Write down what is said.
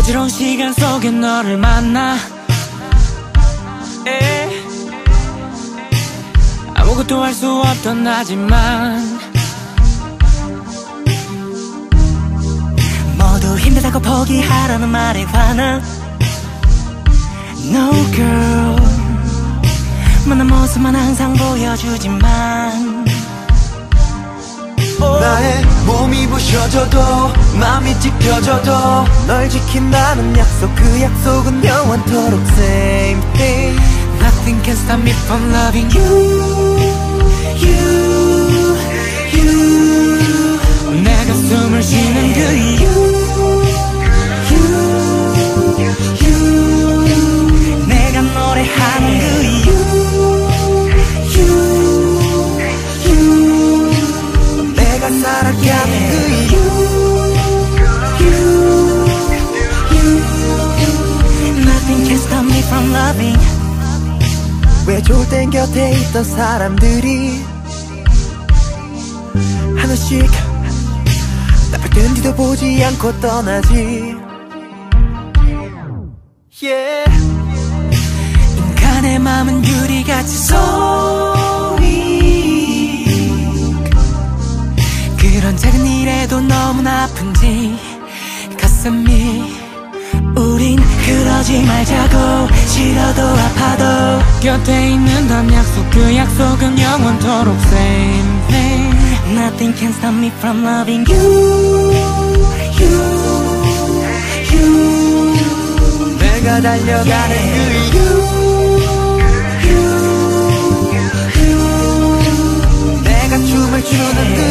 어지러운 시간 속에 너를 만나. 에. 아무것도 할 수 없던 나지만. 모두 힘들다고 포기하라는 말에 화나. No girl. 만난 모습만 항상 보여주지만 부셔져도 마음이 찢겨져도 널 지킨다는 약속 그 약속은 영원토록 same thing Nothing can stop me from loving you You You 내 가 숨을 쉬는 그 이유 loving 왜 좋을 땐 곁에 있던 사람들이 하나씩 나쁠 땐 뒤도 보지 않고 떠나지. Yeah. 인간의 마음은 유리같이 소리 그런 작은 일에도 너무나 아픈지 가슴이 우린 그러지 말자고 싫어도 아파도 곁에 있는다는 약속 그 약속은 영원토록 same thing Nothing can stop me from loving you You You 내가 달려가는 그 이유 내가 춤을 추는 그